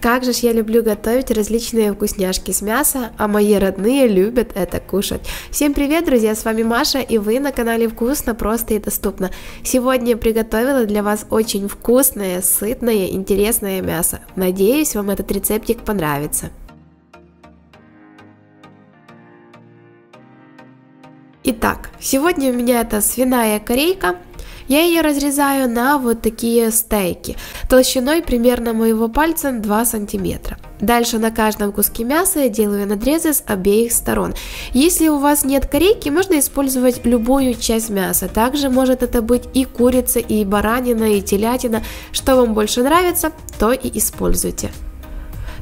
Как же ж я люблю готовить различные вкусняшки с мяса, а мои родные любят это кушать. Всем привет, друзья, с вами Маша, и вы на канале Вкусно, просто и доступно. Сегодня я приготовила для вас очень вкусное, сытное, интересное мясо. Надеюсь, вам этот рецептик понравится. Итак, сегодня у меня это свиная корейка, я ее разрезаю на вот такие стейки, толщиной примерно моего пальца 2 сантиметра. Дальше на каждом куске мяса я делаю надрезы с обеих сторон. Если у вас нет корейки, можно использовать любую часть мяса. Также может это быть и курица, и баранина, и телятина. Что вам больше нравится, то и используйте.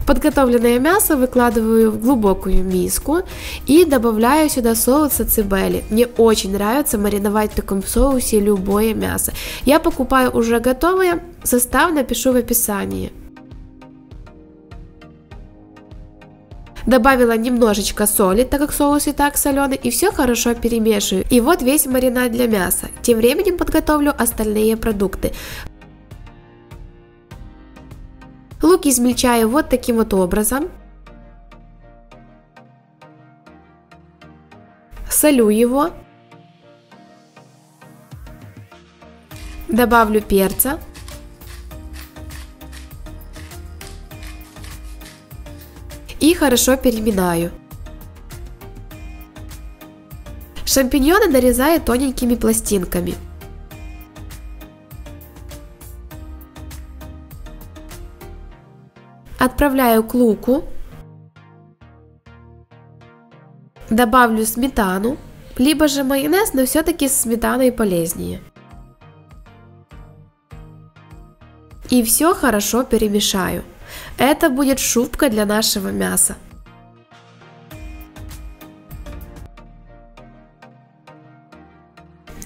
Подготовленное мясо выкладываю в глубокую миску и добавляю сюда соус цибели. Мне очень нравится мариновать в таком соусе любое мясо. Я покупаю уже готовое, состав напишу в описании. Добавила немножечко соли, так как соус и так соленый, и все хорошо перемешиваю. И вот весь маринад для мяса. Тем временем подготовлю остальные продукты. Лук измельчаю вот таким вот образом. Солю его. Добавлю перца. И хорошо переминаю. Шампиньоны нарезаю тоненькими пластинками. Отправляю к луку. Добавлю сметану, либо же майонез, но все-таки с сметаной полезнее. И все хорошо перемешаю. Это будет шубка для нашего мяса.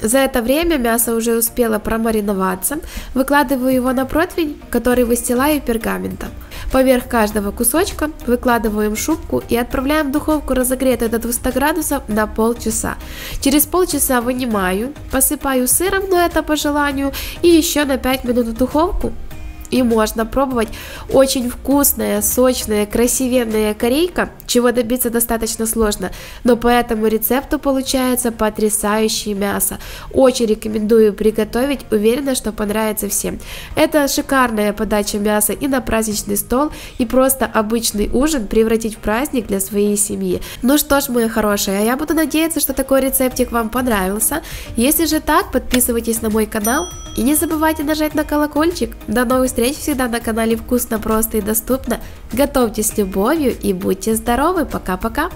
За это время мясо уже успело промариноваться. Выкладываю его на противень, который выстилаю пергаментом. Поверх каждого кусочка выкладываем шубку и отправляем в духовку разогретую до 200 градусов на полчаса. Через полчаса вынимаю, посыпаю сыром, но это по желанию, и еще на 5 минут в духовку и можно пробовать. Очень вкусная, сочная, красивенная корейка, чего добиться достаточно сложно, но по этому рецепту получается потрясающее мясо. Очень рекомендую приготовить, уверена, что понравится всем. Это шикарная подача мяса и на праздничный стол, и просто обычный ужин превратить в праздник для своей семьи. Ну что ж, мои хорошие, я буду надеяться, что такой рецептик вам понравился. Если же так, подписывайтесь на мой канал и не забывайте нажать на колокольчик. До новых встреч! Встреч всегда на канале Вкусно, просто и доступно. Готовьте с любовью и будьте здоровы. Пока-пока!